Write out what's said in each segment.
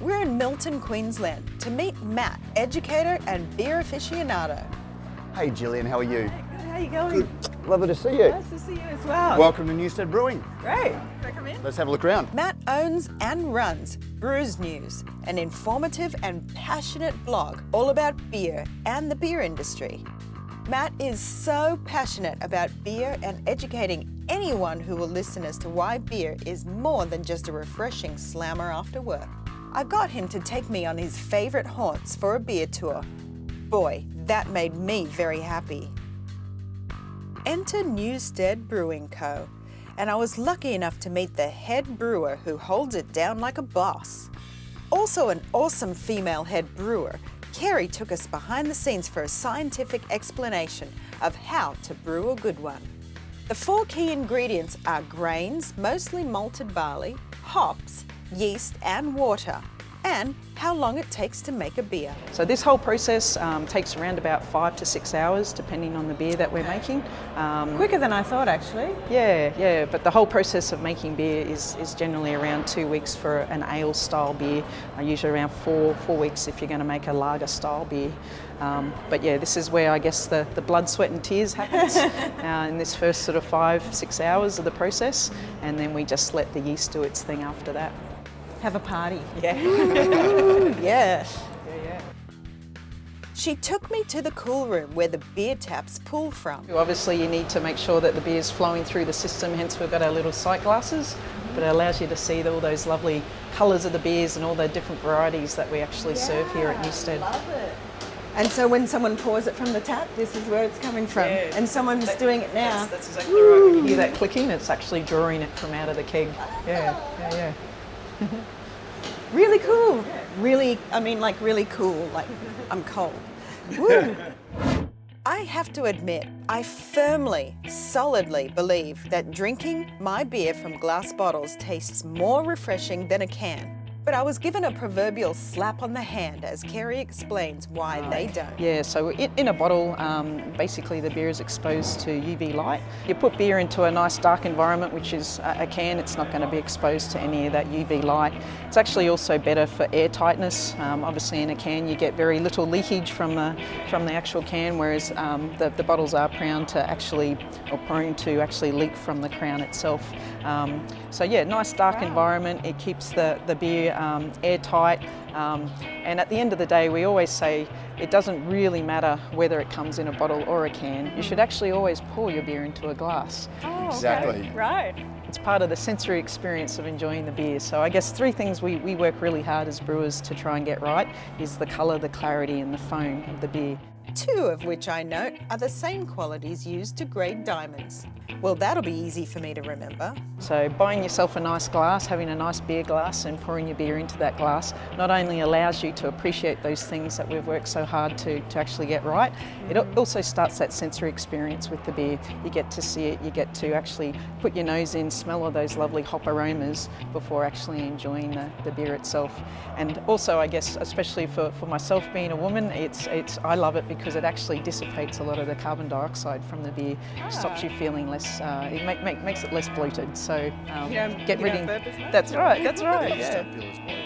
We're in Milton, Queensland to meet Matt, educator and beer aficionado. Hey Jillian, how are you? Good, how you going? Good. Lovely to see you. Nice to see you as well. Welcome to Newstead Brewing. Great. Can I come in? Let's have a look around. Matt owns and runs Brews News, an informative and passionate blog all about beer and the beer industry. Matt is so passionate about beer and educating anyone who will listen as to why beer is more than just a refreshing slammer after work. I got him to take me on his favourite haunts for a beer tour. Boy, that made me very happy. Enter Newstead Brewing Co. And I was lucky enough to meet the head brewer who holds it down like a boss. Also, an awesome female head brewer, Kerry took us behind the scenes for a scientific explanation of how to brew a good one. The four key ingredients are grains, mostly malted barley, hops, yeast, and water, and how long it takes to make a beer. So this whole process um, takes around about five to six hours depending on the beer that we're making. Um, Quicker than I thought, actually. yeah, yeah, but the whole process of making beer is, is generally around two weeks for an ale style beer, uh, usually around four, four weeks if you're going to make a lager style beer. Um, but yeah, this is where I guess the, the blood, sweat and tears happens uh, in this first sort of five, six hours of the process and then we just let the yeast do its thing after that. Have a party. Yeah. Yeah. yeah, yeah. She took me to the cool room where the beer taps pull from. Obviously, you need to make sure that the beer is flowing through the system, hence, we've got our little sight glasses. Mm-hmm. But it allows you to see all those lovely colours of the beers and all the different varieties that we actually serve here at Newstead. Love it. And so when someone pours it from the tap, this is where it's coming from. Yeah. And someone's That- doing it now. That's, that's exactly right. When you hear that clicking, it's actually drawing it from out of the keg. Ah. Yeah, yeah, yeah. Really cool. Really, I mean, like really cool. Like, I'm cold. Woo. I have to admit, I firmly, solidly believe that drinking my beer from glass bottles tastes more refreshing than a can. But I was given a proverbial slap on the hand as Kerry explains why they don't. Yeah, so in, a bottle, um, basically the beer is exposed to UV light. You put beer into a nice dark environment, which is a, a can, it's not going to be exposed to any of that UV light. It's actually also better for air tightness. Um, obviously in a can you get very little leakage from the, from the actual can, whereas um, the, the bottles are prone to actually, or prone to actually leak from the crown itself. Um, so yeah, nice dark environment, it keeps the, the beer um, airtight. Um, and at the end of the day, we always say it doesn't really matter whether it comes in a bottle or a can. You should actually always pour your beer into a glass. Exactly. Right. It's part of the sensory experience of enjoying the beer. So I guess three things we, we work really hard as brewers to try and get right is the colour, the clarity and the foam of the beer. Two of which I note are the same qualities used to grade diamonds. Well, that'll be easy for me to remember. So buying yourself a nice glass, having a nice beer glass and pouring your beer into that glass not only allows you to appreciate those things that we've worked so hard to, to actually get right, it also starts that sensory experience with the beer. You get to see it, you get to actually put your nose in, smell all those lovely hop aromas before actually enjoying the, the beer itself. And also I guess especially for, for myself being a woman, it's, it's, I love it because it actually dissipates a lot of the carbon dioxide from the beer, stops you feeling less, uh, it make, make, makes it less bloated. So um, You don't- get you rid of burp as much? That's right, that's right. Just Yeah.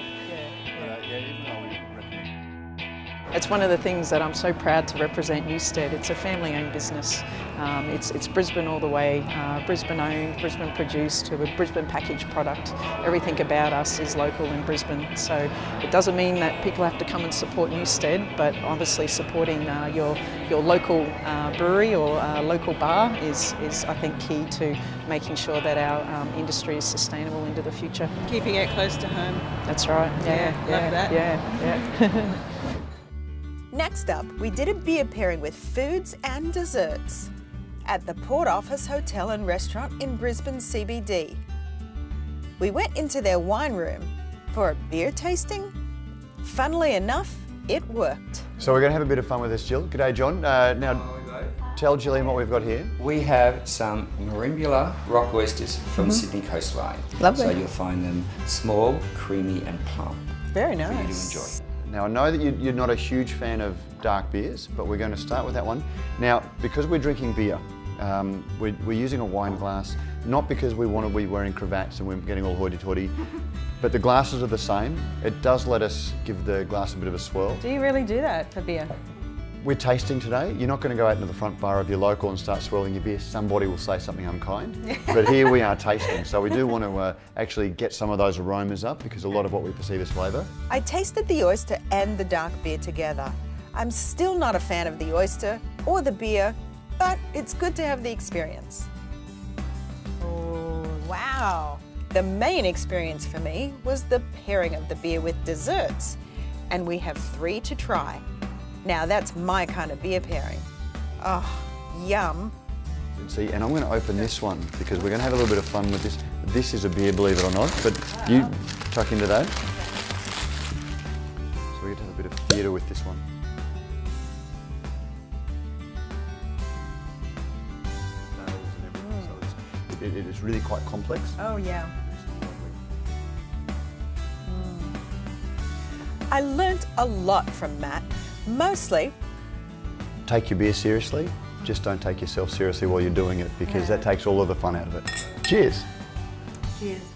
It's one of the things that I'm so proud to represent Newstead. It's a family-owned business. Um, it's, it's Brisbane all the way, uh, Brisbane owned, Brisbane produced, to a Brisbane packaged product. Everything about us is local in Brisbane. So it doesn't mean that people have to come and support Newstead, but obviously supporting uh, your, your local uh, brewery or uh, local bar is, is, I think, key to making sure that our um, industry is sustainable into the future. Keeping it close to home. That's right. Yeah, love yeah, that. Yeah, yeah. Next up, we did a beer pairing with foods and desserts at the Port Office Hotel and Restaurant in Brisbane CBD. We went into their wine room for a beer tasting. Funnily enough, it worked. So we're going to have a bit of fun with this, Jill. G'day, John. Uh, now, tell Jillian what we've got here. We have some Merimbula rock oysters from Sydney coastline. Lovely. So you'll find them small, creamy, and plump Very for you to nice. enjoy. Now, I know that you- you're not a huge fan of dark beers, but we're going to start with that one. Now, because we're drinking beer, Um, we're, we're using a wine glass, not because we want to be wearing cravats and we're getting all hoity-toity, but the glasses are the same. It does let us give the glass a bit of a swirl. Do you really do that for beer? We're tasting today. You're not going to go out into the front bar of your local and start swirling your beer. Somebody will say something unkind. but here we are tasting. So we do want to uh, actually get some of those aromas up because a lot of what we perceive as flavour. I tasted the oyster and the dark beer together. I'm still not a fan of the oyster or the beer, but it's good to have the experience. Oh, wow. The main experience for me was the pairing of the beer with desserts, and we have three to try. Now that's my kind of beer pairing. Oh, yum. See, and I'm going to open this one because we're going to have a little bit of fun with this. This is a beer, believe it or not, but you tuck into that. So we get to have a bit of theatre with this one. It, it is really quite complex. Oh, yeah. Mm. I learnt a lot from Matt. Mostly, Take your beer seriously, just don't take yourself seriously while you're doing it because that takes all of the fun out of it. Cheers. Cheers.